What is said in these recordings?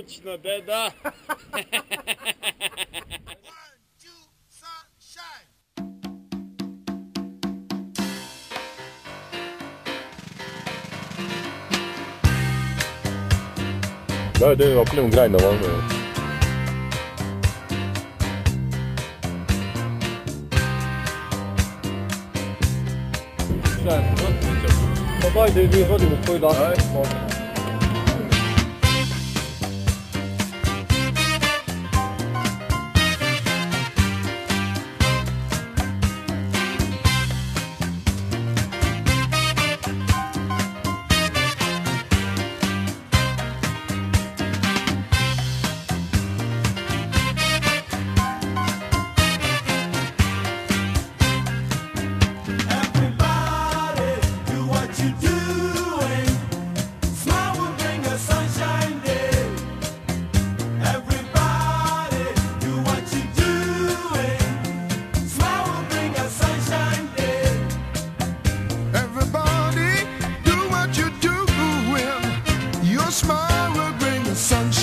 うちの出だ Nej, det var ikke noen greiner var med. Bye, dude. Vi hörde mot sju dagar.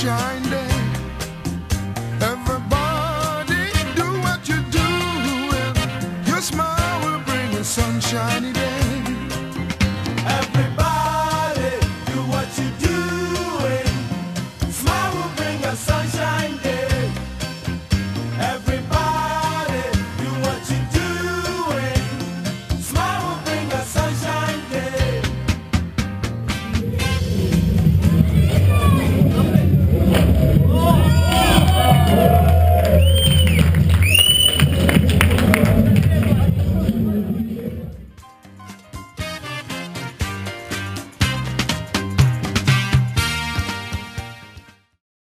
sunshine day. Everybody do what you're. Your smile will bring a sunshiny day.